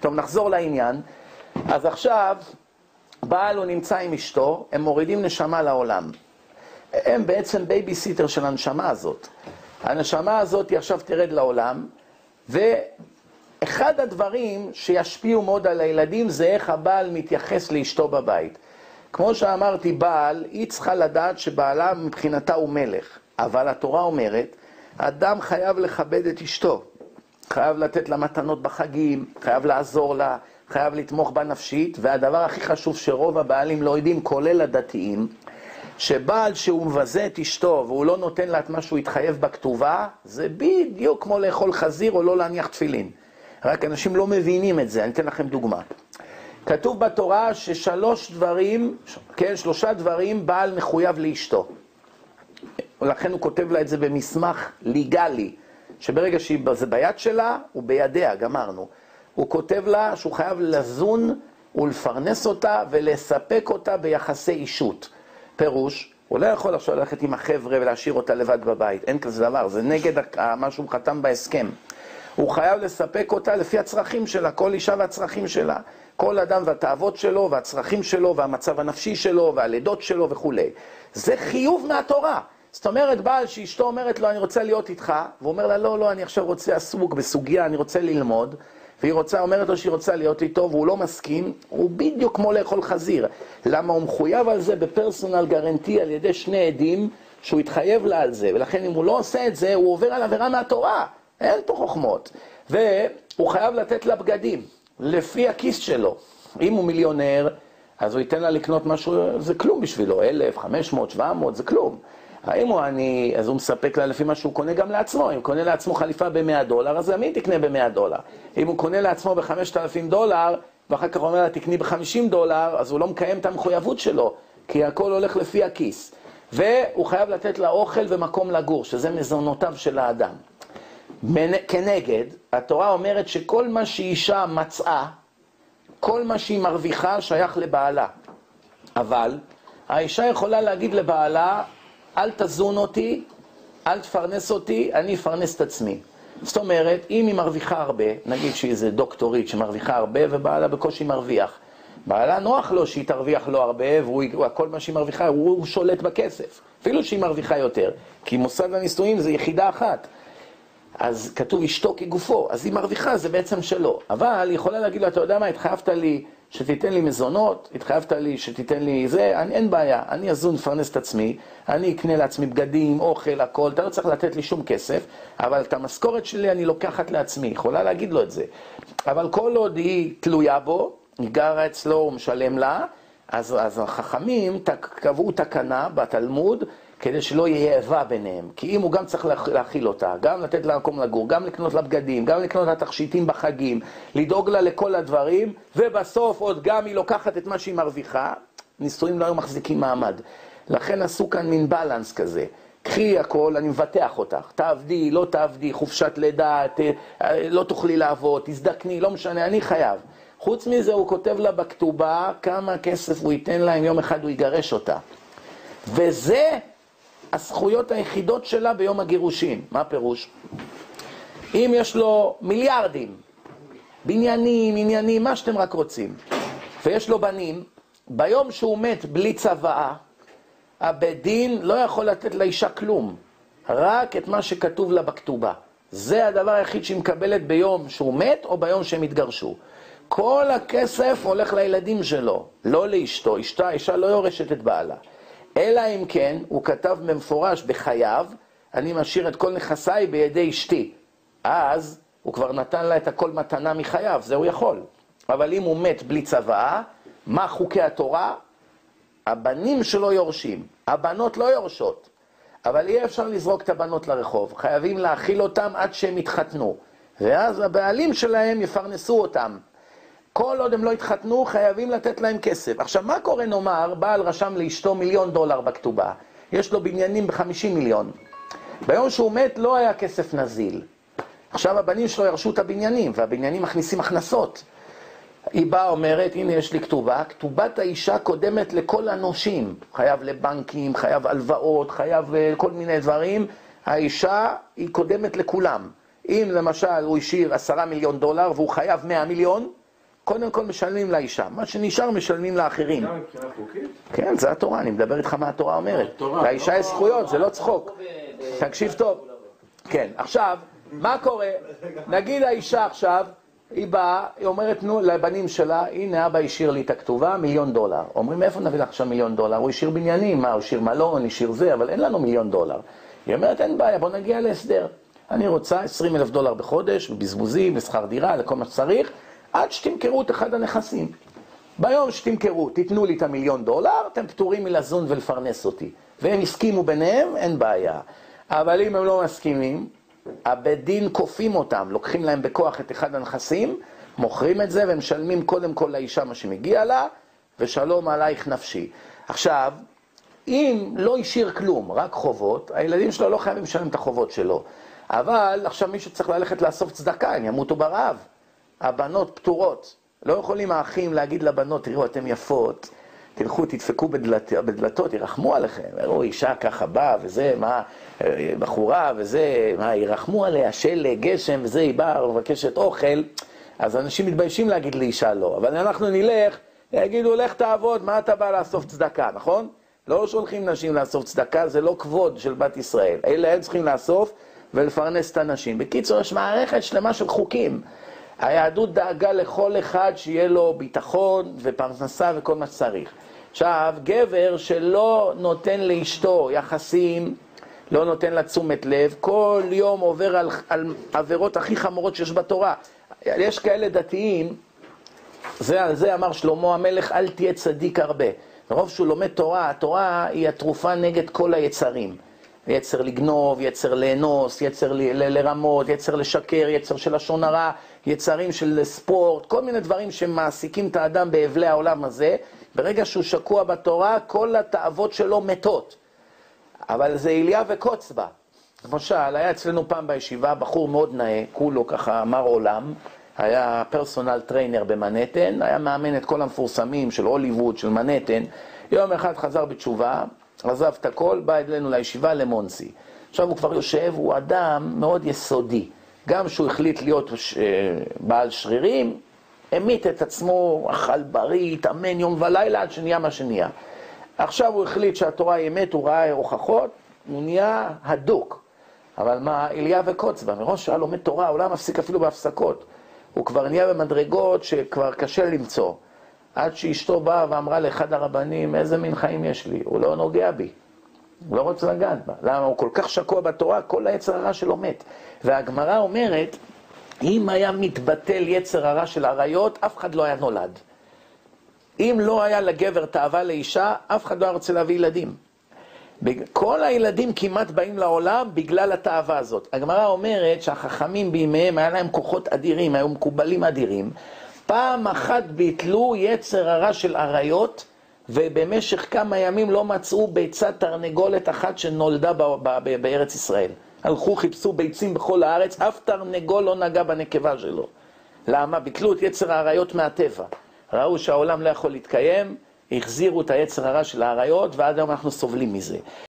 טוב, נחזור לעניין. אז עכשיו, בעל הוא נמצא עם אשתו, הם מורידים נשמה לעולם. הם בעצם בייביסיטר של הנשמה הזאת. הנשמה הזאת היא עכשיו תרד לעולם, ואחד הדברים שישפיעו מאוד על הילדים זה איך הבעל מתייחס לאשתו בבית. כמו שאמרתי, בעל, היא צריכה לדעת שבעלה מבחינתה הוא מלך, אבל התורה אומרת, אדם חייב לכבד את אשתו, חייב לתת לה מתנות בחגים, חייב לעזור לה, חייב לתמוך בה נפשית, והדבר הכי חשוב שרוב הבעלים לא יודעים, כולל הדתיים, שבעל שהוא מבזה את אשתו והוא לא נותן לה את מה שהוא התחייב בכתובה, זה בדיוק כמו לאכול חזיר או לא להניח תפילין. רק אנשים לא מבינים את זה, אני אתן לכם דוגמה. כתוב בתורה ששלוש דברים, כן, שלושה דברים בעל מחויב לאשתו. לכן הוא כותב לה את זה במסמך ליגלי, שברגע שזה ביד שלה, הוא בידיה, גמרנו. הוא כותב לה שהוא חייב לזון ולפרנס אותה ולספק אותה ביחסי אישות. פירוש, הוא לא יכול עכשיו ללכת עם החבר'ה ולהשאיר אותה לבד בבית, אין כזה דבר, זה נגד מה שהוא חתם בהסכם. הוא חייב לספק אותה לפי הצרכים שלה, כל אישה והצרכים שלה. כל אדם והתאוות שלו, והצרכים שלו, והמצב הנפשי שלו, והלידות שלו וכולי. זה חיוב מהתורה. זאת אומרת, בעל שאשתו אומרת לו, אני רוצה להיות איתך, והוא אומר לה, לא, לא, אני עכשיו רוצה עסוק בסוגיה, אני רוצה ללמוד, והיא רוצה, אומרת לו שהיא רוצה להיות איתו, והוא לא מסכים, הוא בדיוק כמו לאכול חזיר. למה הוא מחויב על זה בפרסונל גרנטי על ידי שני עדים, שהוא התחייב לה על זה, ולכן אם הוא לא עושה את זה, הוא עובר על עבירה מהתורה. אין פה חוכמות. והוא חייב לתת לה בגדים, לפי הכיס שלו. אם הוא מיליונר, אז הוא ייתן לה לקנות משהו, זה כלום בשבילו, אלף, חמש מאות, שבע מאות, זה כלום. האם הוא עני, אז הוא מספק לה לפי מה שהוא קונה גם לעצמו. אם הוא קונה לעצמו חליפה ב-100 דולר, אז מי תקנה ב-100 דולר? אם הוא קונה לעצמו ב-5,000 דולר, ואחר כך הוא אומר לה, תקני ב-50 דולר, אז הוא לא מקיים את המחויבות שלו, כי הכל הולך לפי הכיס. והוא חייב לתת לה אוכל ומקום לגור, שזה מזונותיו של האדם. כנגד, התורה אומרת שכל מה שאישה מצאה, כל מה שהיא מרוויחה שייך לבעלה. אבל האישה יכולה להגיד לבעלה, אל תזון אותי, אל תפרנס אותי, אני אפרנס את עצמי. זאת אומרת, אם היא מרוויחה הרבה, נגיד שהיא איזה דוקטורית שמרוויחה הרבה ובעלה בקושי מרוויח. בעלה נוח לו שהיא תרוויח לו הרבה, וכל מה שהיא מרוויחה, הוא, הוא שולט בכסף. אפילו שהיא מרוויחה יותר. כי מוסד הנישואים זה יחידה אחת. אז כתוב אשתו כגופו, אז היא מרוויחה, זה בעצם שלו. אבל היא יכולה להגיד לו, אתה יודע מה, התחייבת לי שתיתן לי מזונות, התחייבת לי שתיתן לי זה, אני, אין בעיה, אני אזון, מפרנס את עצמי, אני אקנה לעצמי בגדים, אוכל, הכל, אתה לא צריך לתת לי שום כסף, אבל את המשכורת שלי אני לוקחת לעצמי, יכולה להגיד לו את זה. אבל כל עוד היא תלויה בו, היא גרה אצלו, הוא משלם לה, אז, אז החכמים קבעו תקנה בתלמוד, כדי שלא יהיה איבה ביניהם. כי אם הוא גם צריך להאכיל אותה, גם לתת לה מקום לגור, גם לקנות לה בגדים, גם לקנות לה תכשיטים בחגים, לדאוג לה לכל הדברים, ובסוף עוד גם היא לוקחת את מה שהיא מרוויחה, נישואים לא היו מחזיקים מעמד. לכן עשו כאן מין בלנס כזה. קחי הכל, אני מבטח אותך. תעבדי, לא תעבדי, חופשת לידה, ת, לא תוכלי לעבוד, תזדקני, לא משנה, אני חייב. חוץ מזה הוא כותב לה בכתובה כמה כסף הוא ייתן לה אם יום אחד הוא יגרש אותה. וזה הזכויות היחידות שלה ביום הגירושין. מה הפירוש? אם יש לו מיליארדים, בניינים, עניינים, מה שאתם רק רוצים, ויש לו בנים, ביום שהוא מת בלי צוואה, הבית דין לא יכול לתת לאישה כלום, רק את מה שכתוב לה בכתובה. זה הדבר היחיד שהיא מקבלת ביום שהוא מת או ביום שהם התגרשו. כל הכסף הולך לילדים שלו, לא לאשתו. אשתה, אישה לא יורשת את בעלה. אלא אם כן, הוא כתב במפורש בחייו, אני משאיר את כל נכסיי בידי אשתי. אז הוא כבר נתן לה את הכל מתנה מחייו, זה הוא יכול. אבל אם הוא מת בלי צוואה, מה חוקי התורה? הבנים שלו יורשים, הבנות לא יורשות. אבל אי אפשר לזרוק את הבנות לרחוב, חייבים להאכיל אותם עד שהם יתחתנו. ואז הבעלים שלהם יפרנסו אותם. כל עוד הם לא התחתנו, חייבים לתת להם כסף. עכשיו, מה קורה נאמר, בעל רשם לאשתו מיליון דולר בכתובה, יש לו בניינים בחמישים מיליון. ביום שהוא מת לא היה כסף נזיל. עכשיו הבנים שלו ירשו את הבניינים, והבניינים מכניסים הכנסות. היא באה אומרת, הנה יש לי כתובה, כתובת האישה קודמת לכל הנושים. חייב לבנקים, חייב הלוואות, חייב אה, כל מיני דברים. האישה היא קודמת לכולם. אם למשל הוא השאיר עשרה מיליון דולר והוא חייב מאה מיליון, קודם כל משלמים לאישה, מה שנשאר משלמים לאחרים. כן, זה התורה, אני מדבר איתך מה התורה אומרת. לאישה לא- יש זכויות, זה לא צחוק. תקשיב טוב. כן, עכשיו, מה קורה? נגיד האישה עכשיו, היא באה, היא אומרת נו לבנים שלה, הנה אבא השאיר לי את הכתובה, מיליון דולר. אומרים, מאיפה נביא לך עכשיו מיליון דולר? הוא השאיר בניינים, מה, הוא השאיר מלון, השאיר זה, אבל אין לנו מיליון דולר. היא אומרת, אין בעיה, בוא נגיע להסדר. אני רוצה 20 אלף דולר בחודש, בזבוזים, לשכר דירה, לכל מה שצריך, עד שתמכרו את אחד הנכסים. ביום שתמכרו, תיתנו לי את המיליון דולר, אתם פטורים מלזון ולפרנס אותי. והם הסכימו ביניהם, אין בעיה. אבל אם הם לא מסכימים, הבית דין כופים אותם, לוקחים להם בכוח את אחד הנכסים, מוכרים את זה ומשלמים קודם כל לאישה מה שמגיע לה, ושלום עלייך נפשי. עכשיו, אם לא השאיר כלום, רק חובות, הילדים שלו לא חייבים לשלם את החובות שלו. אבל עכשיו מישהו צריך ללכת לאסוף צדקה, הם ימותו ברעב. הבנות פטורות. לא יכולים האחים להגיד לבנות, תראו, אתן יפות, תלכו, תדפקו בדלת, בדלתות, ירחמו עליכם. יראו, אישה ככה באה, וזה, מה, אה, בחורה, וזה, מה, ירחמו עליה, שלג, גשם, וזה, היא באה ומבקשת אוכל. אז אנשים מתביישים להגיד לאישה לא. אבל אנחנו נלך, יגידו, לך תעבוד, מה אתה בא לאסוף צדקה, נכון? לא שולחים נשים לאסוף צדקה, זה לא כבוד של בת ישראל. אלה הם צריכים לאסוף ולפרנס את הנשים. בקיצור, יש מערכת שלמה של חוקים. היהדות דאגה לכל אחד שיהיה לו ביטחון ופרנסה וכל מה שצריך. עכשיו, גבר שלא נותן לאשתו יחסים, לא נותן לה תשומת לב, כל יום עובר על, על עבירות הכי חמורות שיש בתורה. יש כאלה דתיים, זה על זה אמר שלמה המלך, אל תהיה צדיק הרבה. מרוב שהוא לומד תורה, התורה היא התרופה נגד כל היצרים. יצר לגנוב, יצר לאנוס, יצר ל- ל- לרמות, יצר לשקר, יצר של לשון הרע, יצרים של ספורט, כל מיני דברים שמעסיקים את האדם באבלי העולם הזה. ברגע שהוא שקוע בתורה, כל התאוות שלו מתות. אבל זה איליה וקוץ בה. למשל, היה אצלנו פעם בישיבה בחור מאוד נאה, כולו ככה מר עולם, היה personal trainer במנהטן, היה מאמן את כל המפורסמים של הוליווד, של מנהטן. יום אחד חזר בתשובה, עזב את הכל, בא אלינו לישיבה למונסי. עכשיו הוא כבר יושב, הוא אדם מאוד יסודי. גם שהוא החליט להיות ש... בעל שרירים, המית את עצמו, אכל בריא, התאמן יום ולילה עד שנהיה מה שנהיה. עכשיו הוא החליט שהתורה היא אמת, הוא ראה הוכחות, הוא נהיה הדוק. אבל מה, אליה וקוץ בה, מראש שהיה לומד תורה, הוא לא מפסיק אפילו בהפסקות. הוא כבר נהיה במדרגות שכבר קשה למצוא. עד שאשתו באה ואמרה לאחד הרבנים, איזה מין חיים יש לי? הוא לא נוגע בי. לא רוצה לגעת בה. למה? הוא כל כך שקוע בתורה, כל היצר הרע שלו מת. והגמרא אומרת, אם היה מתבטל יצר הרע של עריות, אף אחד לא היה נולד. אם לא היה לגבר תאווה לאישה, אף אחד לא היה רוצה להביא ילדים. כל הילדים כמעט באים לעולם בגלל התאווה הזאת. הגמרא אומרת שהחכמים בימיהם היה להם כוחות אדירים, היו מקובלים אדירים. פעם אחת ביטלו יצר הרע של אריות, ובמשך כמה ימים לא מצאו ביצת תרנגולת אחת שנולדה בארץ ישראל. הלכו, חיפשו ביצים בכל הארץ, אף תרנגול לא נגע בנקבה שלו. למה? ביטלו את יצר האריות מהטבע. ראו שהעולם לא יכול להתקיים, החזירו את היצר הרע של האריות, ועד היום אנחנו סובלים מזה.